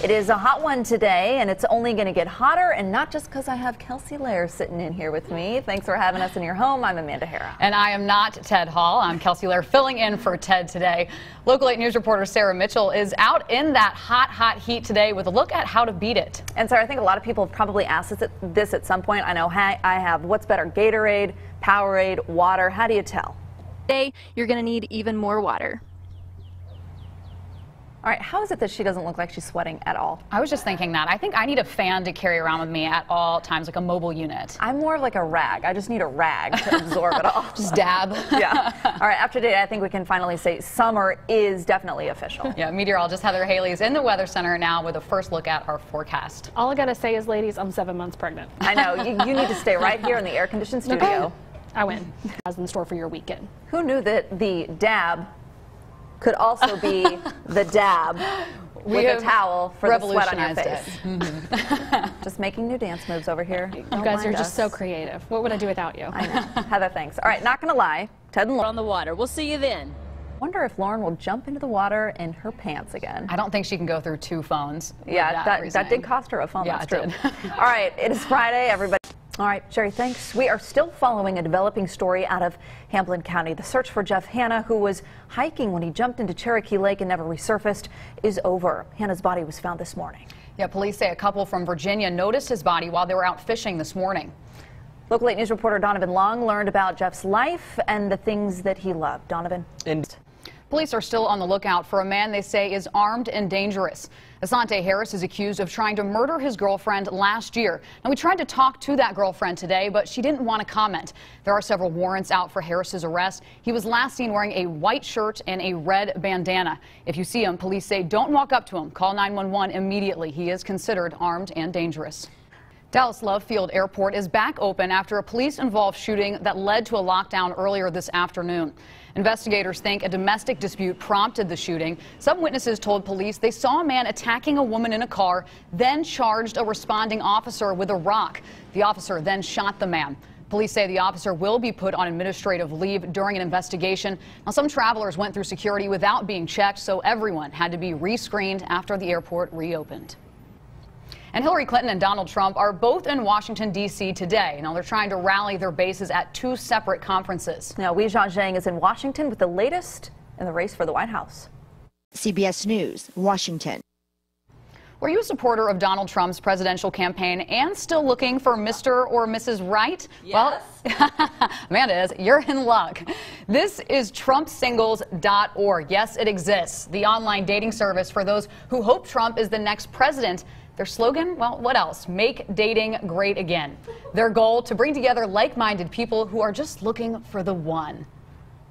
It is a hot one today, and it's only going to get hotter, and not just because I have Kelsey Leyrer sitting in here with me. Thanks for having us in your home. I'm Amanda Hara. And I am not Ted Hall. I'm Kelsey Leyrer filling in for Ted today. Local 8 News reporter Sarah Mitchell is out in that hot, hot heat today with a look at how to beat it. And Sarah, I think a lot of people have probably asked us this at some point. I know I have what's better, Gatorade, Powerade, water. How do you tell? Today, you're going to need even more water. All right, how is it that she doesn't look like she's sweating at all? I was just thinking that. I think I need a fan to carry around with me at all times, like a mobile unit. I'm more of like a rag. I just need a rag to absorb it all. Just dab. yeah. All right, after today, I think we can finally say summer is definitely official. Yeah, meteorologist Heather Haley is in the Weather Center now with a first look at our forecast. All I gotta say is, ladies, I'm seven months pregnant. I know. You, you need to stay right here in the air-conditioned studio. Okay. I win. Has in store for your weekend. Who knew that the dab could also be the dab with a towel for the sweat on your face. Mm -hmm. just making new dance moves over here. You Don't guys are us. just so creative. What would I do without you? I know. Heather, thanks. All right, not gonna lie. Ted and Lauren on the water. We'll see you then. Wonder if Lauren will jump into the water in her pants again. I don't think she can go through two phones. Yeah, that, that, that, did cost her a phone. Yeah, that's true. All right, it is Friday, everybody. All right, Sherry, thanks. We are still following a developing story out of Hamilton County. The search for Jeff Hanna, who was hiking when he jumped into Cherokee Lake and never resurfaced, is over. Hanna's body was found this morning. Yeah, police say a couple from Virginia noticed his body while they were out fishing this morning. Local 8 News reporter Donovan Long learned about Jeff's life and the things that he loved. Donovan. And Police are still on the lookout for a man they say is armed and dangerous. Asante Harris is accused of trying to murder his girlfriend last year. Now, we tried to talk to that girlfriend today, but she didn't want to comment. There are several warrants out for Harris's arrest. He was last seen wearing a white shirt and a red bandana. If you see him, police say don't walk up to him. Call 911 immediately. He is considered armed and dangerous. Dallas Love Field Airport is back open after a police-involved shooting that led to a lockdown earlier this afternoon. Investigators think a domestic dispute prompted the shooting. Some witnesses told police they saw a man attacking a woman in a car, then charged a responding officer with a rock. The officer then shot the man. Police say the officer will be put on administrative leave during an investigation. Now, some travelers went through security without being checked, so everyone had to be rescreened after the airport reopened. And Hillary Clinton and Donald Trump are both in Washington, D.C. today. Now, they're trying to rally their bases at two separate conferences. Now, Weijia Jiang is in Washington with the latest in the race for the White House. CBS News, Washington. Were you a supporter of Donald Trump's presidential campaign and still looking for Mr. or Mrs. Right? Yes. Well, Amanda is. You're in luck. This is TrumpSingles.org. Yes, it exists. The online dating service for those who hope Trump is the next president. Their slogan, well, what else? Make dating great again. Their goal, to bring together like-minded people who are just looking for the one.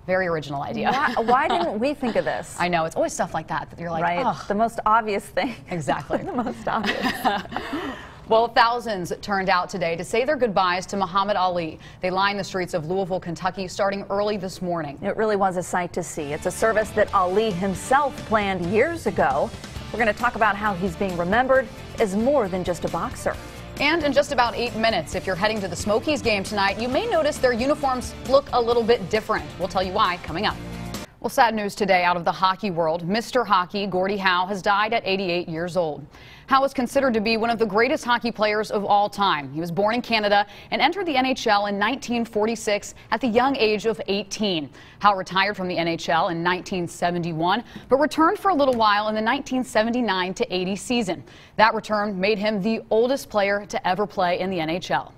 Very original idea. Why, why, didn't we think of this? I know, it's always stuff like that that you're like, right? Ugh. The most obvious thing. Exactly. the most obvious. Well, thousands turned out today to say their goodbyes to Muhammad Ali. They lined the streets of Louisville, Kentucky, starting early this morning. It really was a sight to see. It's a service that Ali himself planned years ago. We're going to talk about how he's being remembered as more than just a boxer. And in just about eight minutes, if you're heading to the Smokies game tonight, you may notice their uniforms look a little bit different. We'll tell you why coming up. Well, sad news today out of the hockey world. Mr. Hockey, Gordie Howe, has died at 88 years old. Howe is considered to be one of the greatest hockey players of all time. He was born in Canada and entered the NHL in 1946 at the young age of 18. Howe retired from the NHL in 1971, but returned for a little while in the 1979 to 80 season. That return made him the oldest player to ever play in the NHL.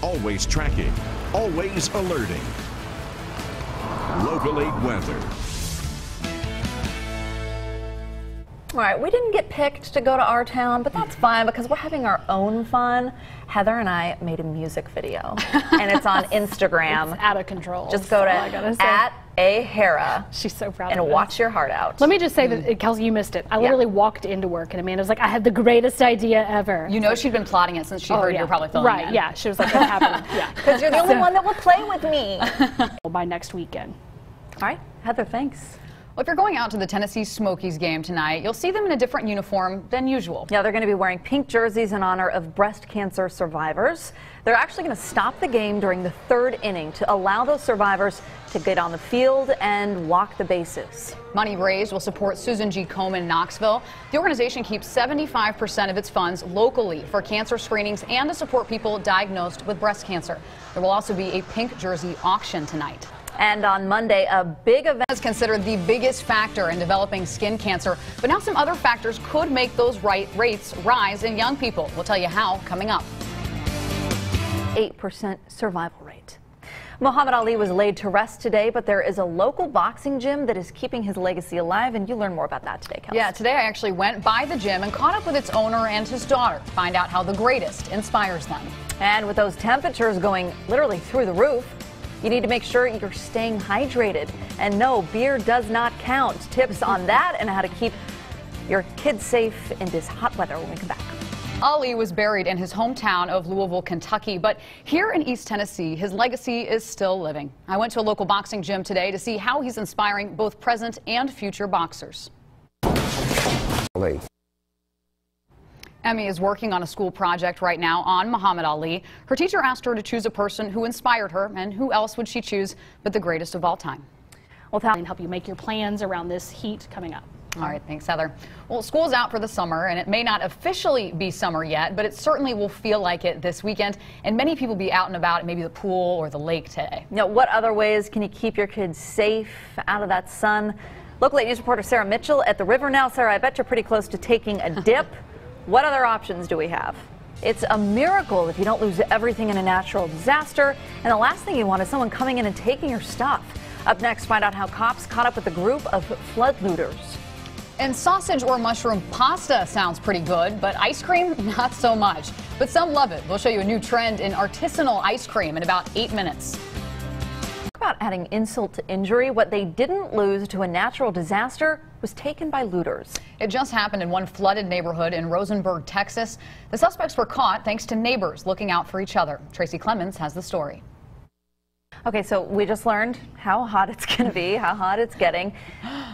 Always tracking, always alerting. Local 8 weather. All right, we didn't get picked to go to our town, but that's fine because we're having our own fun. Heather and I made a music video, and it's on Instagram. It's out of control. Just go to at a Hara. She's so proud. And watch your heart out. Let me just say mm. that Kelsey, you missed it. I literally yeah. walked into work, and Amanda was like, "I had the greatest idea ever." You know, she'd been plotting it since she oh, heard yeah. you were probably filming Right? it. Yeah. She was like, "What's happening?" Yeah. Because you're the only one that will play with me. By next weekend. All right, Heather. Thanks. Well, if you're going out to the Tennessee Smokies game tonight, you'll see them in a different uniform than usual. Yeah, they're going to be wearing pink jerseys in honor of breast cancer survivors. They're actually going to stop the game during the third inning to allow those survivors to get on the field and walk the bases. Money raised will support Susan G. Komen Knoxville. The organization keeps 75% of its funds locally for cancer screenings and to support people diagnosed with breast cancer. There will also be a pink jersey auction tonight. And on Monday, a big event is considered the biggest factor in developing skin cancer. But now some other factors could make those right rates rise in young people. We'll tell you how coming up. 8% survival rate. Muhammad Ali was laid to rest today, but there is a local boxing gym that is keeping his legacy alive, and you learn more about that today, Kelsey. Yeah, today I actually went by the gym and caught up with its owner and his daughter. to Find out how the greatest inspires them. And with those temperatures going literally through the roof, you need to make sure you're staying hydrated. And no, beer does not count. Tips on that and how to keep your kids safe in this hot weather when we come back. Ali was buried in his hometown of Louisville, Kentucky, but here in East Tennessee, his legacy is still living. I went to a local boxing gym today to see how he's inspiring both present and future boxers. Ali. Emmy is working on a school project right now on Muhammad Ali. Her teacher asked her to choose a person who inspired her, and who else would she choose but the greatest of all time? Well, and help you make your plans around this heat coming up. All right, thanks, Heather. Well, school's out for the summer, and it may not officially be summer yet, but it certainly will feel like it this weekend. And many people be out and about, maybe the pool or the lake today. Now, what other ways can you keep your kids safe out of that sun? Local 8 News reporter Sarah Mitchell at the river now. Sarah, I bet you're pretty close to taking a dip. What other options do we have? It's a miracle if you don't lose everything in a natural disaster. And the last thing you want is someone coming in and taking your stuff. Up next, find out how cops caught up with a group of flood looters. And sausage or mushroom pasta sounds pretty good, but ice cream, not so much. But some love it. We'll show you a new trend in artisanal ice cream in about eight minutes. About adding insult to injury, what they didn't lose to a natural disaster was taken by looters. It just happened in one flooded neighborhood in Rosenberg, Texas. The suspects were caught thanks to neighbors looking out for each other. Tracy Clemens has the story. Okay, so we just learned how hot it's going to be, how hot it's getting.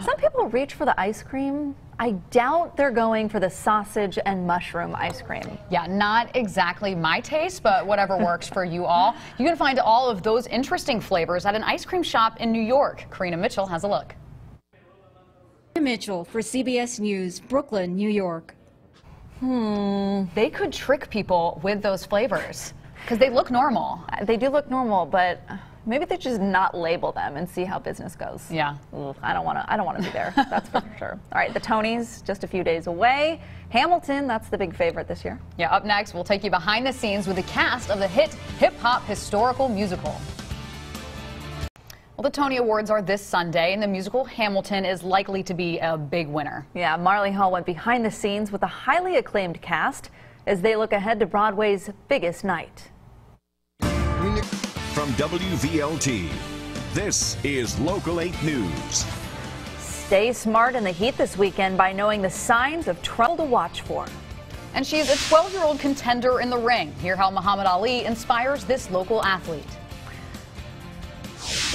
Some people reach for the ice cream. I doubt they're going for the sausage and mushroom ice cream. Yeah, not exactly my taste, but whatever works for you all. You can find all of those interesting flavors at an ice cream shop in New York. Karina Mitchell has a look. Mitchell for CBS News, Brooklyn, New York. Hmm, they could trick people with those flavors because they look normal. They do look normal, but Maybe they just not label them and see how business goes. Yeah. I don't want to. I don't want to be there. That's for sure. All right, the Tonys just a few days away. Hamilton, that's the big favorite this year. Yeah. Up next, we'll take you behind the scenes with the cast of the hit hip hop historical musical. Well, the Tony Awards are this Sunday, and the musical Hamilton is likely to be a big winner. Yeah, Marley Hall went behind the scenes with a highly acclaimed cast as they look ahead to Broadway's biggest night. From WVLT, this is Local 8 News. Stay smart in the heat this weekend by knowing the signs of trouble to watch for. And she's a 12 year old contender in the ring. Hear how Muhammad Ali inspires this local athlete.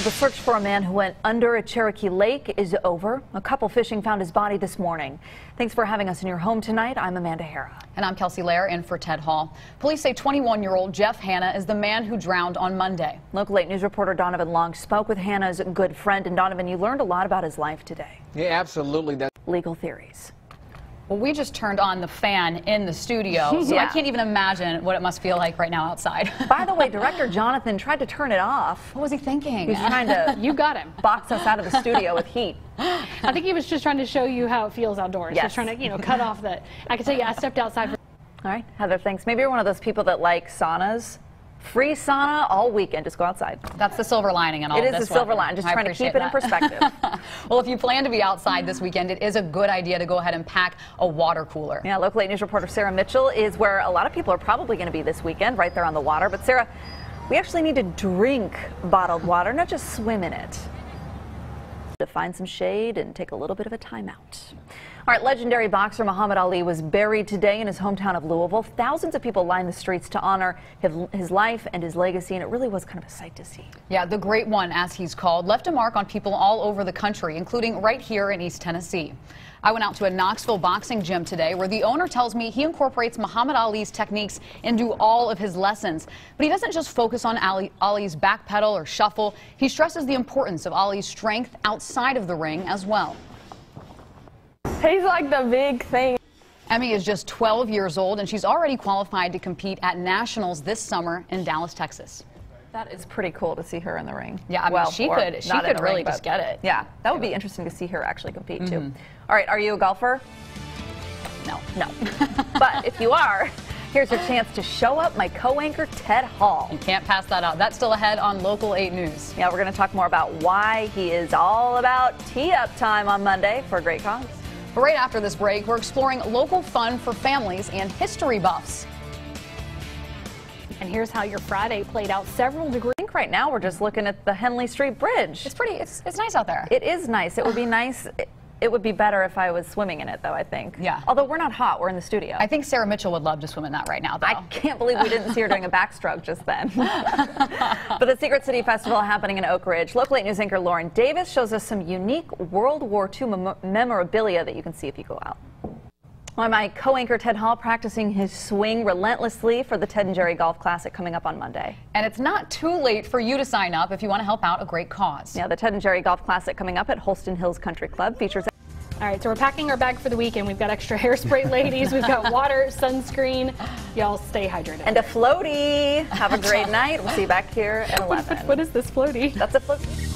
The search for a man who went under a Cherokee lake is over. A couple fishing found his body this morning. Thanks for having us in your home tonight. I'm Amanda Hara. And I'm Kelsey Leyrer in for Ted Hall. Police say 21-year-old Jeff Hanna is the man who drowned on Monday. Local 8 News reporter Donovan Long spoke with Hanna's good friend. And Donovan, you learned a lot about his life today. Yeah, absolutely. That's Legal theories. Well, we just turned on the fan in the studio, so yeah. I can't even imagine what it must feel like right now outside. By the way, director Jonathan tried to turn it off. What was he thinking? He's trying to you got him box us out of the studio with heat. I think he was just trying to show you how it feels outdoors. Yes. Just trying to, you know, cut off that. I can tell you, I stepped outside. For All right, Heather, thanks. Maybe you're one of those people that like saunas. Free sauna all weekend. Just go outside. That's the silver lining in all this. It is the silver lining. Just I trying to keep that. it in perspective. well, if you plan to be outside this weekend, it is a good idea to go ahead and pack a water cooler. Yeah, local 8 News reporter Sarah Mitchell is where a lot of people are probably going to be this weekend, right there on the water. But Sarah, we actually need to drink bottled water, not just swim in it. To find some shade and take a little bit of a timeout. All right, legendary boxer Muhammad Ali was buried today in his hometown of Louisville. Thousands of people lined the streets to honor his life and his legacy, and it really was kind of a sight to see. Yeah, the Great One, as he's called, left a mark on people all over the country, including right here in East Tennessee. I went out to a Knoxville boxing gym today where the owner tells me he incorporates Muhammad Ali's techniques into all of his lessons. But he doesn't just focus on Ali, Ali's back pedal or shuffle. He stresses the importance of Ali's strength outside of the ring as well. He's like the big thing. Emmy is just 12 years old, and she's already qualified to compete at nationals this summer in Dallas, Texas. That is pretty cool to see her in the ring. Yeah, I mean, well, she could, she could really ring, just get it. Yeah, that would be interesting to see her actually compete mm -hmm. too. Mm-hmm. All right, are you a golfer? No. No. but if you are, here's your chance to show up my co-anchor Ted Hall. You can't pass that out. That's still ahead on Local 8 News. Yeah, we're going to talk more about why he is all about tee-up time on Monday for a great cause. But right after this break, we're exploring local fun for families and history buffs. And here's how your Friday played out several degrees. I think right now we're just looking at the Henley Street Bridge. It's pretty, it's, it's nice out there. It is nice. It would be nice. It would be better if I was swimming in it, though, I think. Yeah. Although we're not hot, we're in the studio. I think Sarah Mitchell would love to swim in that right now, though. I can't believe we didn't see her doing a backstroke just then. but the Secret City Festival happening in Oak Ridge. Local 8 News anchor Lauren Davis shows us some unique World War II mem memorabilia that you can see if you go out. Well, my co-anchor Ted Hall practicing his swing relentlessly for the Ted and Jerry Golf Classic coming up on Monday. And it's not too late for you to sign up if you want to help out a great cause. Yeah, the Ted and Jerry Golf Classic coming up at Holston Hills Country Club features all right, so we're packing our bag for the weekend. We've got extra hairspray, ladies. We've got water, sunscreen. Y'all stay hydrated. And a floaty. Have a great night. We'll see you back here at 11. what is this floaty? That's a floaty.